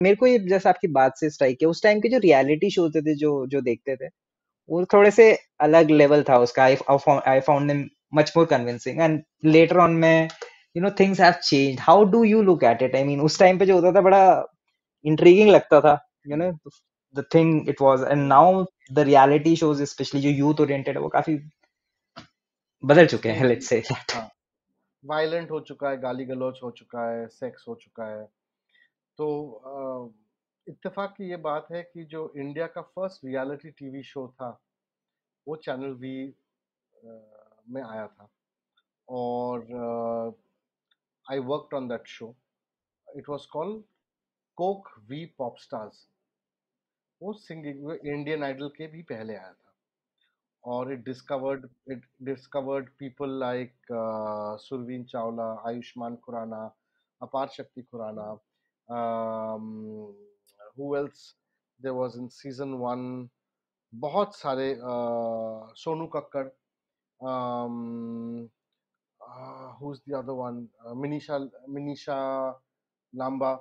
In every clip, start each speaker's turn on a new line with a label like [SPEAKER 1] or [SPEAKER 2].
[SPEAKER 1] मेरे को ये जैसे आपकी बात से स्ट्राइक किया, उस टाइम के जो रियलिटी शो थे, जो जो देखते थे, वो थोड़े से अलग लेवल था उसका। I I found them much more convincing and later on में you know things have changed how do you look at it I mean उस टाइम पे जो होता था, बड़ा इंट्रीगिंग लगता था you know the thing it was and now the reality shows specially जो यूथ ओरिएंटेड है, वो काफ़ी बदल चुके हैं लेट्स से
[SPEAKER 2] वायलेंट हो। चुका है, गाली गलौज हो चुका है सेक्स हो चुका है। तो इत्तेफाक की ये बात है कि जो इंडिया का फ़र्स्ट रियलिटी टीवी शो था, वो चैनल वी में आया था। और I worked on that show it was called Coke V pop stars वो सिंगिंग इंडियन आइडल के भी पहले आया था। और it discovered it discovered people like Surveen Chawla Ayushmann Khurrana Aparshakti Khurana um, who else? There was in season one बहुत सारे uh, Sonu Kakkar um, uh, who's the other one? Uh, Minissha Minissha Lamba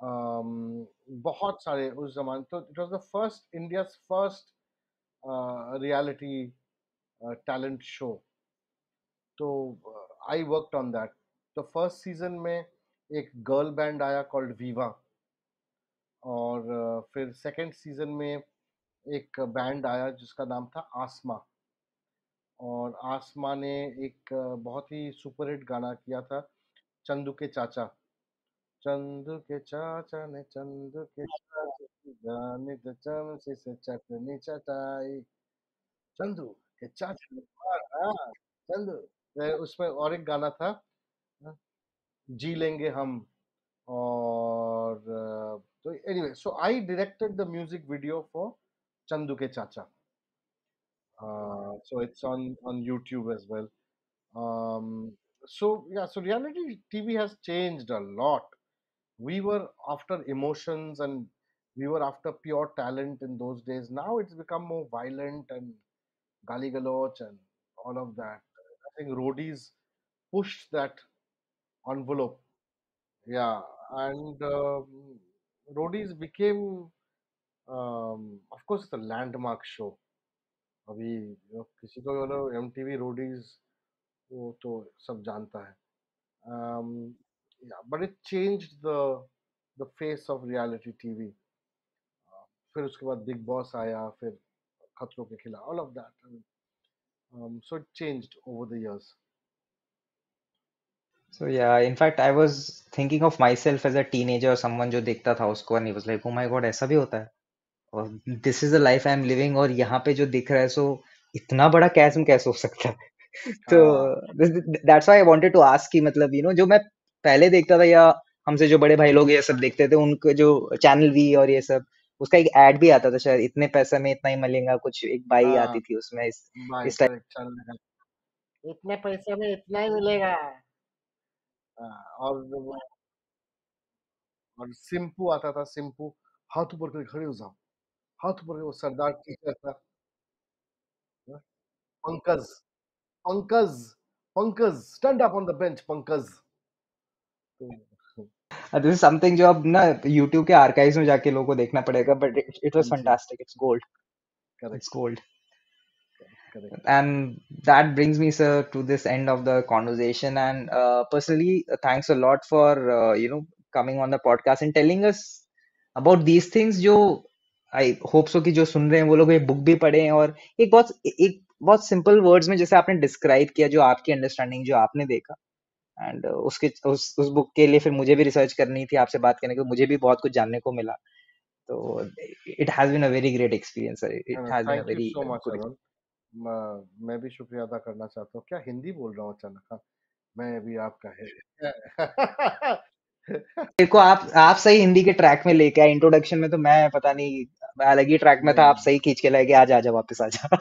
[SPEAKER 2] um, बहुत सारे उस जमाने तो it was the first India's first reality talent show तो I worked on that तो first season में एक गर्ल बैंड आया कॉल्ड वीवा और फिर सेकंड सीज़न में एक बैंड आया जिसका नाम था आसमा और आसमा ने एक बहुत ही सुपरहिट गाना किया था चंदू के चाचा। चंदू के चाचा ने चंदू के गाने चमचे से चटनी चटाई। चंदू के चाचा ने चंदू उसमें और एक गाना था जी लेंगे हम और तो anyway so I directed the music video for Chandu Ke Chacha so it's on on YouTube as well. Um, so yeah, so reality TV has changed a lot. We were after emotions and we were after pure talent in those days. Now it's become more violent and gali galoch and all of that. I think roadies pushed that envelope. Yeah, and um, Roadies became, um, of course, the landmark show. अभी किसी को बोलो M T V Roadies वो तो सब जानता है but it change the the face of reality TV फिर उसके बाद बिग बॉस आया फिर खतरों के खिलाफ all of that so it changed over the years
[SPEAKER 1] So yeah, in fact, I was thinking of myself as a teenager, someone जो देखता था उसको and he was like, oh my god, ऐसा भी होता है? और this is the life I am living और यहाँ पे जो दिख रहा है सो इतना बड़ा कैस्म कैसे हो सकता है? तो why I wanted to ask कि मतलब you know जो मैं पहले देखता था या हमसे जो बड़े भाई लोग ये सब देखते थे उनके जो चैनल वी और ये सब उसका एक एड भी आता था शायद इतने पैसे में इतना ही मिलेगा कुछ एक बाई आती थी उसमें इस इस टाइप
[SPEAKER 2] इतने पैसे में इतना ही मिलेगा। हाँ, और और सिंपू आता था सिंपू हाथ ऊपर करके खड़े हो जाओ। हाथ ऊपर वो सरदार टीचर था। हाँ, Pankaj Pankaj Pankaj stand up on the bench Pankaj.
[SPEAKER 1] This is something जो अब ना YouTube के आर्काइव्स में जाके लोगों को देखना पड़ेगा but it was fantastic it's gold it's gold Correct. And that brings me, sir, to this end of the conversation. And uh, personally, uh, thanks a lot for uh, you know coming on the podcast and telling us about these things. जो आई hope so कि जो सुन रहे हैं वो लोग ये book भी पढ़े और एक बहुत एक बहुत सिंपल वर्ड्स में जैसे आपने डिस्क्राइब किया जो आपकी अंडरस्टैंडिंग जो आपने देखा एंड uh, उसके उस उस बुक के लिए फिर मुझे भी रिसर्च करनी थी आपसे बात करने के मुझे भी बहुत कुछ जानने को मिला तो it has been a very great experience it has been a very good
[SPEAKER 2] मैं भी शुक्रिया अदा करना चाहता हूँ। क्या हिंदी बोल रहा हूँ अचानक? हाँ मैं भी आपका है।
[SPEAKER 1] देखो आप आप सही हिंदी के ट्रैक में लेके आए। इंट्रोडक्शन में तो मैं पता नहीं मैं अलग ही ट्रैक में था। आप सही खींच के लेके आ जा वापस आ जा